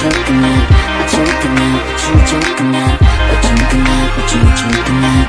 joking at? What you joking at? What you joking at? What you joking at? What you joking at?